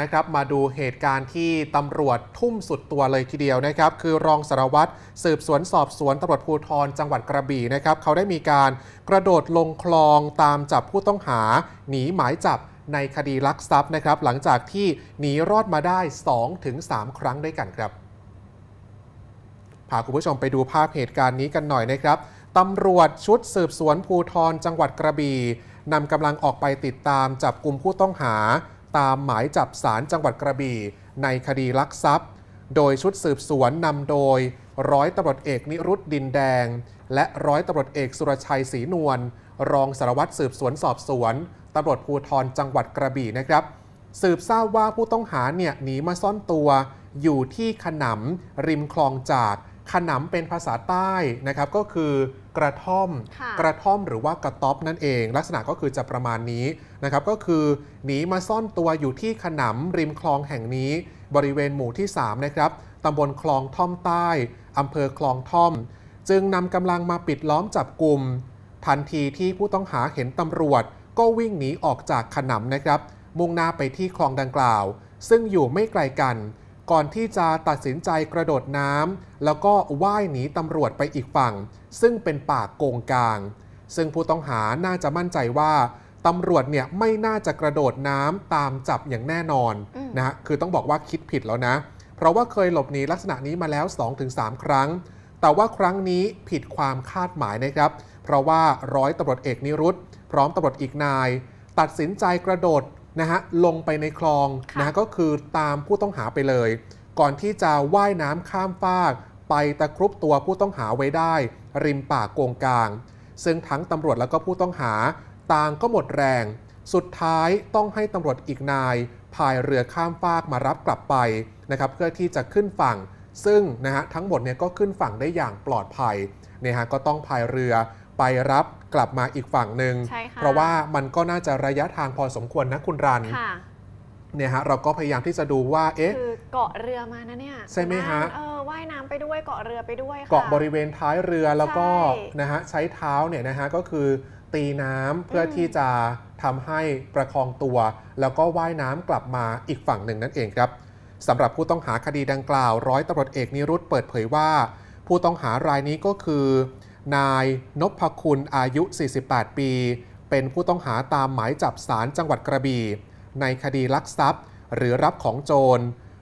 นะครับมาดูเหตุการณ์ที่ตำรวจทุ่มสุดตัวเลยทีเดียวนะครับ คือรองสารวัตรสืบสวนสอบสวนตำรวจภูธรจังหวัดกระบี่นะครับ เขาได้มีการกระโดดลงคลองตามจับผู้ต้องหา หนีหมายจับในคดีลักทรัพย์นะครับ หลังจากที่หนีรอดมาได้ 2-3 ครั้งด้วยกันครับพาคุณผู้ชมไปดูภาพเหตุการณ์นี้กันหน่อยนะครับตำรวจชุดสืบสวนภูทรจังหวัดกระบี่นำกำลังออกไปติดตามจับกลุ่มผู้ต้องหา ตามหมายจับสารจังหวัดกระบี่ในคดีลักทรัพย์ โดยชุดสืบสวนนำโดย ร้อยตำรวจเอกนิรุตดินแดง และร้อยตำรวจเอกสุรชัยศรีนวลรองสารวัตรสืบสวนสอบสวนตำรวจภูธรจังหวัดกระบี่นะครับ สืบทราบว่าผู้ต้องหาเนี่ยหนีมาซ่อนตัว อยู่ที่ขนำริมคลองจาก ขนำเป็นภาษาใต้นะครับก็คือกระท่อมค่ะกระท่อมหรือว่ากระต๊อบนั่นเอง ลักษณะก็คือจะประมาณนี้นะครับก็คือหนีมาซ่อนตัวอยู่ที่ขนำริมคลองแห่งนี้ บริเวณหมู่ที่ 3 นะครับตำบลคลองท่อมใต้อำเภอคลองท่อม จึงนำกำลังมาปิดล้อมจับกลุ่มทันทีที่ผู้ต้องหาเห็นตำรวจ ก็วิ่งหนีออกจากขนำนะครับ มุ่งหน้าไปที่คลองดังกล่าว ซึ่งอยู่ไม่ไกลกัน ก่อนที่จะตัดสินใจกระโดดน้ำแล้วก็ว่ายหนีตำรวจไปอีกฝั่ง ซึ่งเป็นป่าโกงกลาง ซึ่งผู้ต้องหาน่าจะมั่นใจว่าตำรวจเนี่ยไม่น่าจะกระโดดน้ำตามจับอย่างแน่นอนอืมนะฮะคือต้องบอกว่าคิดผิดแล้วนะ เพราะว่าเคยหลบหนีลักษณะนี้มาแล้ว 2-3 ครั้ง แต่ว่าครั้งนี้ผิดความคาดหมายนะครับ เพราะว่าร้อยตำรวจเอกนิรุตพร้อมตำรวจอีกนาย ตัดสินใจกระโดด นะฮะลงไปในคลองค่ะนะฮะก็คือตามผู้ต้องหาไปเลย ก่อนที่จะว่ายน้ำข้ามฟากไปตะครุบตัวผู้ต้องหาไว้ได้ ริมป่าโกงกลาง ซึ่งทั้งตำรวจแล้วก็ผู้ต้องหาต่างก็หมดแรง สุดท้ายต้องให้ตำรวจอีกนายพายเรือข้ามฟากมารับกลับไปนะครับเพื่อที่จะขึ้นฝั่ง ซึ่งนะฮะทั้งหมดเนี่ยก็ขึ้นฝั่งได้อย่างปลอดภัยเนี่ยฮะก็ต้องพายเรือไปรับ กลับมาอีกฝั่งหนึ่งใช่ค่ะเพราะว่ามันก็น่าจะระยะทางพอสมควรนะคุณรันค่ะเนี่ยฮะเราก็พยายามที่จะดูว่าเอ๊ะคือเกาะเรือมานะเนี่ยใช่ไหมฮะเออว่ายน้ำไปด้วยเกาะเรือไปด้วยค่ะเกาะบริเวณท้ายเรือแล้วก็ใช่นะฮะใช้เท้าเนี่ยนะฮะก็คือตีน้ำเพื่ออมที่จะทำให้ประคองตัว แล้วก็ว่ายน้ำกลับมาอีกฝั่งหนึ่งนั่นเองครับสำหรับผู้ต้องหาคดีดังกล่าว ร้อยตำรวจเอกนิรุตเปิดเผยว่า ผู้ต้องหารายนี้ก็คือ นายนพคุณอายุ 48 ปี เป็นผู้ต้องหาตามหมายจับศาลจังหวัดกระบี่ ในคดีลักทรัพย์ หรือรับของโจร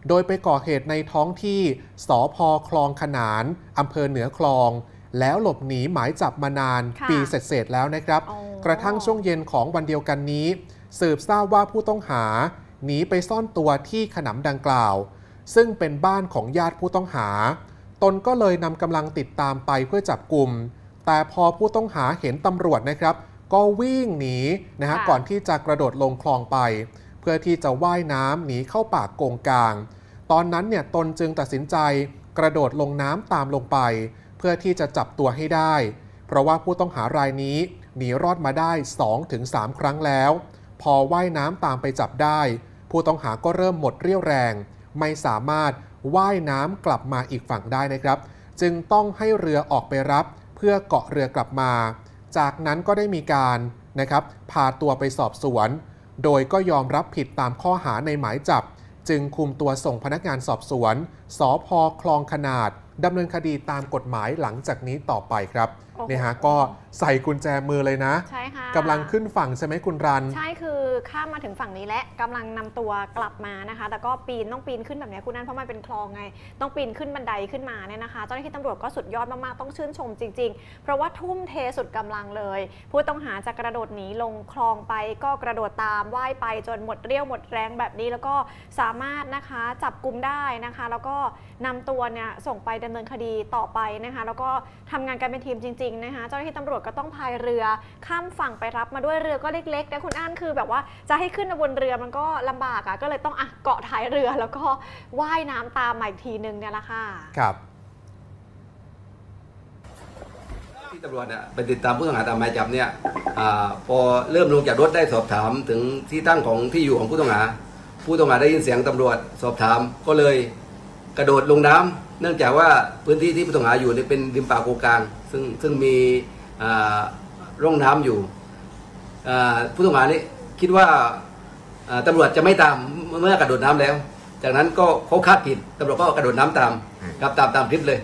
โดยไปก่อเหตุในท้องที่สพคลองขนานอำเภอเหนือคลอง แล้วหลบหนีหมายจับมานานค่ะปีเสร็จๆแล้วนะครับอ๋อกระทั่งช่วงเย็นของวันเดียวกันนี้ สืบทราบว่าผู้ต้องหาหนีไปซ่อนตัวที่ขนำดังกล่าว ซึ่งเป็นบ้านของญาติผู้ต้องหา ตนก็เลยนำกำลังติดตามไปเพื่อจับกลุ่ม แต่พอผู้ต้องหาเห็นตำรวจนะครับ ก็วิ่งหนีนะฮะค่ะก่อนที่จะกระโดดลงคลองไป เพื่อที่จะว่ายน้ำหนีเข้าป่าโกงกลาง ตอนนั้นเนี่ยตนจึงตัดสินใจกระโดดลงน้ำตามลงไป เพื่อที่จะจับตัวให้ได้ เพราะว่าผู้ต้องหารายนี้หนีรอดมาได้ 2-3 ครั้งแล้ว พอว่ายน้ำตามไปจับได้ ผู้ต้องหาก็เริ่มหมดเรี่ยวแรง ไม่สามารถ ว่ายน้ำกลับมาอีกฝั่งได้นะครับ จึงต้องให้เรือออกไปรับ เพื่อเกาะเรือกลับมา จากนั้นก็ได้มีการนะครับพาตัวไปสอบสวน โดยก็ยอมรับผิดตามข้อหาในหมายจับ จึงคุมตัวส่งพนักงานสอบสวนสพคลองขนาดดำเนินคดีตามกฎหมายหลังจากนี้ต่อไปครับโอ้โหเนี่ยฮะก็ใส่กุญแจมือเลยนะ ใช่ค่ะกำลังขึ้นฝั่งใช่ไหมคุณรัน ใช่คือข้ามมาถึงฝั่งนี้และกำลังนำตัวกลับมานะคะ แต่ก็ปีนต้องปีนขึ้นแบบนี้คุณนั่นเพราะมันเป็นคลองไง ต้องปีนขึ้นบันไดขึ้นมาเนี่ยนะคะ เจ้าหน้าที่ตำรวจก็สุดยอดมากๆ ต้องชื่นชมจริง ๆ เพราะว่าทุ่มเทสุดกำลังเลย ผู้ต้องหาจะกระโดดหนีลงคลองไป ก็กระโดดตามว่ายไปจนหมดเรี่ยวหมดแรงแบบนี้ แล้วก็สามารถนะคะจับกลุ่มได้นะคะ แล้วก็นำตัวเนี่ยส่งไปดำเนินคดีต่อไปนะคะแล้วก็ทำงานกันเป็นทีมจริงๆนะคะเจ้าหน้าที่ตำรวจก็ต้องพายเรือข้ามฝั่งไปรับมาด้วยเรือก็เล็กๆนะคุณอั้นคือแบบว่าจะให้ขึ้นมาบนเรือมันก็ลำบากอะ่ะก็เลยต้องอะเกาะท้ายเรือแล้วก็ว่ายน้ำตามมาอีกทีนึงเนี่ยแหละค่ะครับที่ตำรวจเนี่ยไปติดตามผู้ต้องหาตามหมายจับเนี่ยอาพอเริ่มลงจากรถได้สอบถามถึงที่ตั้งของที่อยู่ของผู้ต้องหา ผู้ต้องหาได้ยินเสียงตำรวจสอบถามก็เลยกระโดดลงน้ำ เนื่องจากว่าพื้นที่ที่ผู้ต้องหาอยู่เนี่ยเป็นริมป่าโกกลาง ซึ่งซึ่งมีอ่าร่องน้ำอยู่อ่าผู้ต้องหานี่คิดว่าอ่าตำรวจจะไม่ตามเมื่อกระโดดน้ำแล้ว จากนั้นก็เขาคาดผิดตำรวจก็กระโดดน้ำตามครับตามตามคลิปเลย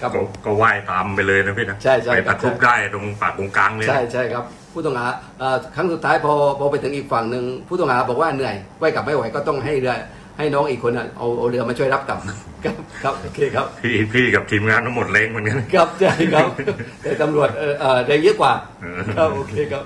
ครับผก็มก็ว่ายตามไปเลยนะพี่นะใช่ใช่ไปครัตะบครุบได้ตรงปากตรงกลางเลยนะใช่ใช่ครับ ผู้ต้องหาเอ่อครั้งสุดท้ายพอพอไปถึงอีกฝั่งหนึ่งผู้ต้องหาบอกว่าเหนื่อยว่ายกลับไม่ไหวก็ต้องให้เรือ ให้น้องอีกคนอะเอาเอาเรือมาช่วยรับกลับครับครับโอเคครับพี่พี่กับทีมงานทั้งหมดเล้งเหมือนกันครับใช่ครับ แต่ตำรวจเออเออแรงเยอะกว่าเออครับโอเคครับ